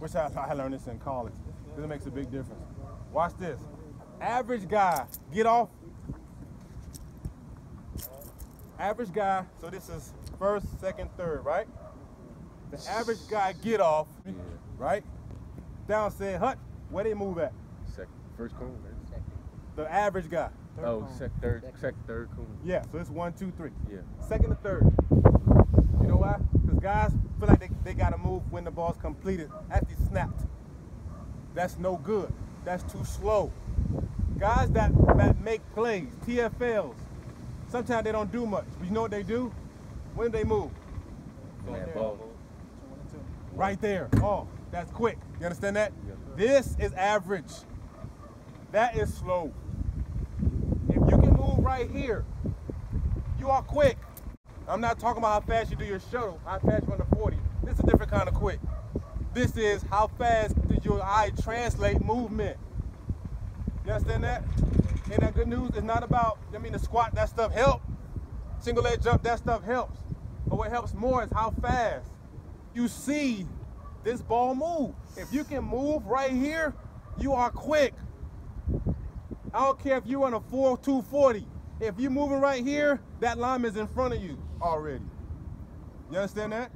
Which I, I learned this in college. This makes a big difference. Watch this. Average guy, get off. Average guy, so this is first, second, third, right? The average guy get off, Yeah. right? Down said, Hut, where they move at? Second, first cone. man. The average guy. Oh, sec, third, sec, third cone. Yeah, so it's one, two, three. Yeah. Second to third. You know why? Because guys feel like they, they got to move when the ball's completed, actually snapped. That's no good. That's too slow. Guys that, that make plays, TFLs, sometimes they don't do much. But you know what they do? When they move? Man, ball. Right there. Oh, that's quick. You understand that? Yes. This is average. That is slow. If you can move right here, you are quick. I'm not talking about how fast you do your shuttle, how fast you run the 40. A different kind of quick. This is how fast does your eye translate movement. You understand that? And that good news is not about, I mean, the squat, that stuff helps. Single leg jump, that stuff helps. But what helps more is how fast you see this ball move. If you can move right here, you are quick. I don't care if you run a 4 240. If you're moving right here, that lineman's in front of you already. You understand that?